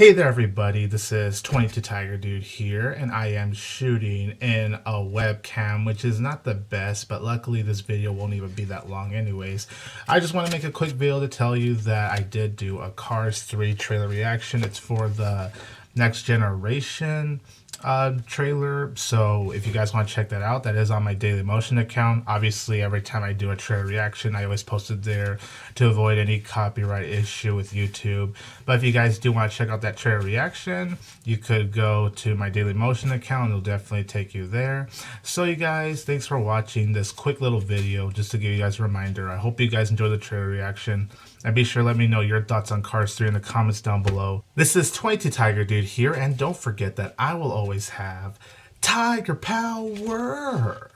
Hey there everybody, this is 22 Tiger Dude here and I am shooting in a webcam which is not the best but luckily this video won't even be that long anyways. I just want to make a quick video to tell you that I did do a Cars 3 trailer reaction. It's for the next generation uh, trailer. So if you guys want to check that out, that is on my Dailymotion account. Obviously, every time I do a trailer reaction, I always post it there to avoid any copyright issue with YouTube. But if you guys do want to check out that trailer reaction, you could go to my Dailymotion account. It'll definitely take you there. So you guys, thanks for watching this quick little video just to give you guys a reminder. I hope you guys enjoy the trailer reaction. And be sure to let me know your thoughts on Cars 3 in the comments down below. This is 22 Tiger Dude here, and don't forget that I will always have Tiger Power!